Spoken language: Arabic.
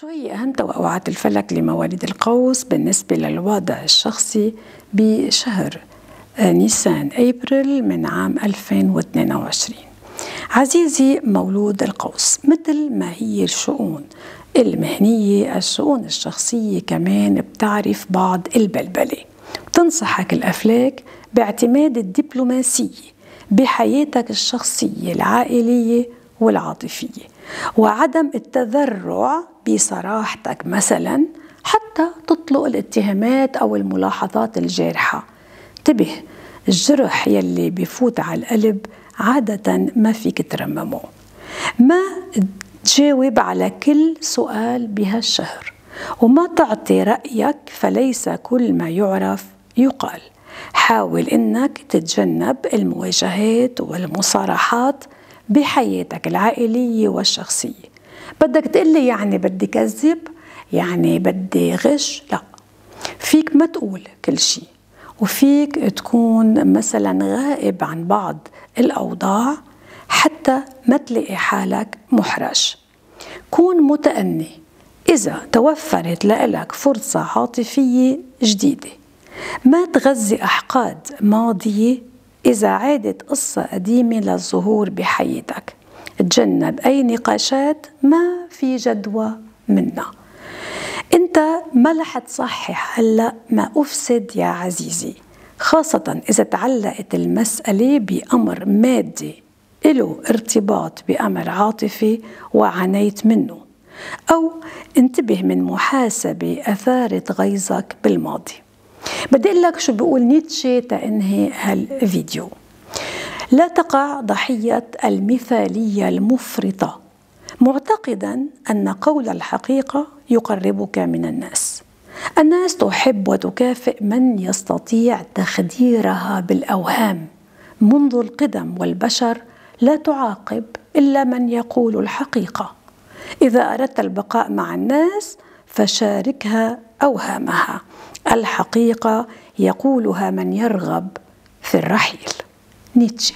شو هي أهم توقعات الفلك لمواليد القوس بالنسبة للوضع الشخصي بشهر نيسان أبريل من عام 2022 عزيزي مولود القوس مثل ما هي الشؤون المهنية الشؤون الشخصية كمان بتعرف بعض البلبلة. بتنصحك الأفلاك باعتماد الدبلوماسية بحياتك الشخصية العائلية والعاطفية. وعدم التذرع بصراحتك مثلا حتى تطلق الاتهامات أو الملاحظات الجارحة. انتبه الجرح يلي بفوت على القلب عادة ما فيك ترممه. ما تجاوب على كل سؤال بهالشهر. وما تعطي رأيك فليس كل ما يعرف يقال. حاول إنك تتجنب المواجهات والمصارحات بحياتك العائلية والشخصية. بدك تقلي يعني بدي كذب يعني بدي غش؟ لا. فيك ما تقول كل شيء وفيك تكون مثلا غائب عن بعض الأوضاع حتى ما تلاقي حالك محرج. كون متأني إذا توفرت لك فرصة عاطفية جديدة. ما تغذي أحقاد ماضية إذا عادت قصة قديمة للظهور بحياتك. تجنب أي نقاشات ما في جدوى منها. أنت ما رح تصحح هلأ ما أفسد يا عزيزي خاصة إذا تعلقت المسألة بأمر مادي له ارتباط بأمر عاطفي وعانيت منه. أو انتبه من محاسبة أثارت غيظك بالماضي. بدي أقول لك شو بيقول نيتشه تأنهي هالفيديو. لا تقع ضحية المثالية المفرطة. معتقدا أن قول الحقيقة يقربك من الناس. الناس تحب وتكافئ من يستطيع تخديرها بالأوهام. منذ القدم والبشر لا تعاقب إلا من يقول الحقيقة. إذا أردت البقاء مع الناس فشاركها اوهامها الحقيقة يقولها من يرغب في الرحيل. نيتشه